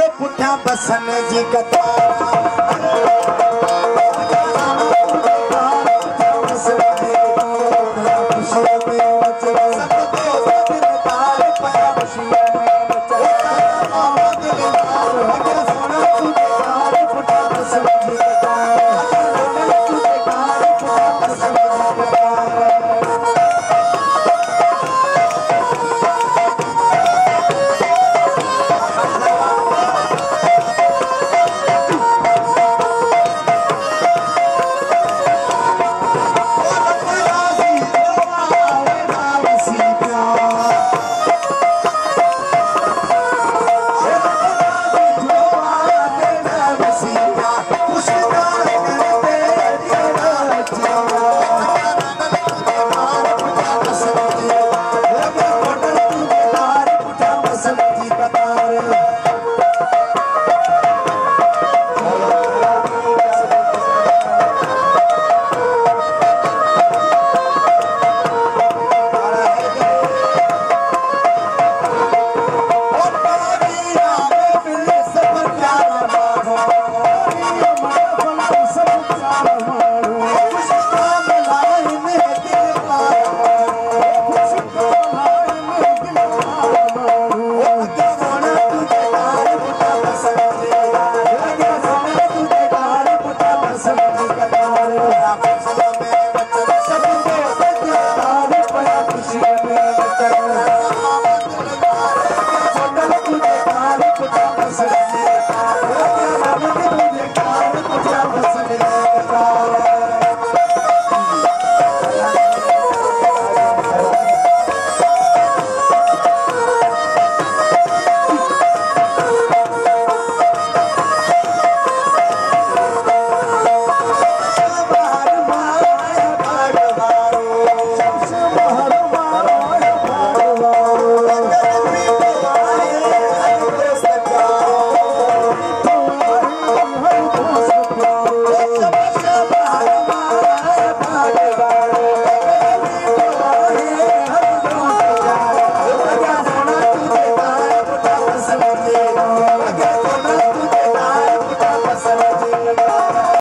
पुठियां बसन जी कतार मारोकान